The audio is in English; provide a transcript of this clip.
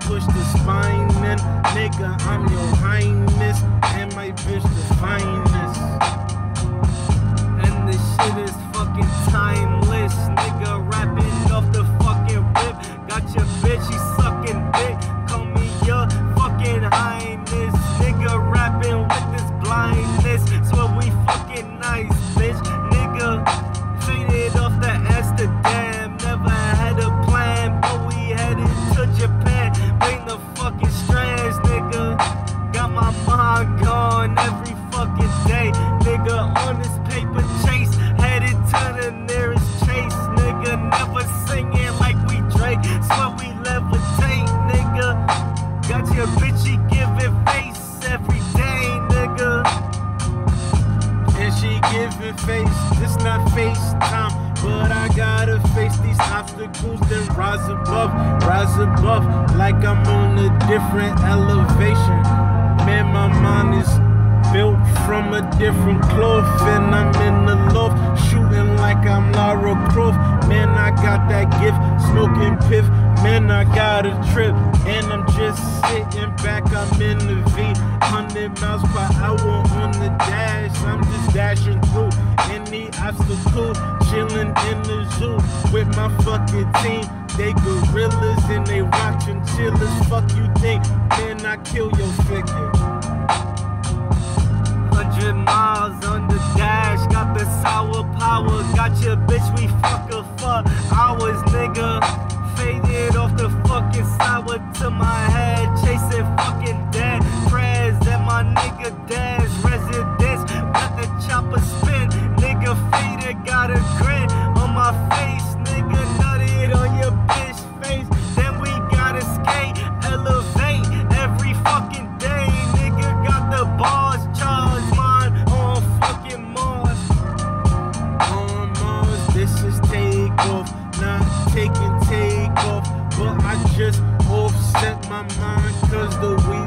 push the spine gone every fucking day. Nigga on this paper chase, headed to the nearest chase. Nigga never singing like we Drake, swear we levitate, nigga. Got your bitchy giving face every day, nigga. And she giving face, It's not FaceTime. But I gotta face these obstacles, then rise above, rise above, like I'm on a different elevation. Man, my mind is built from a different cloth, and I'm in the loft, shooting like I'm Lara Croft. Man, I got that gift, smoking piff. Man, I got a trip, and I'm just sitting back. I'm in the V, 100 miles per hour on the dash. I'm just dashing through any obstacle, chilling in the zoo with my fucking team. They gorillas and they rock chinchillas. Fuck you think, man, I kill your power, got your bitch, we fuck her for hours, nigga. Takeoff, not taking takeoff. But I just offset my mind cause the weed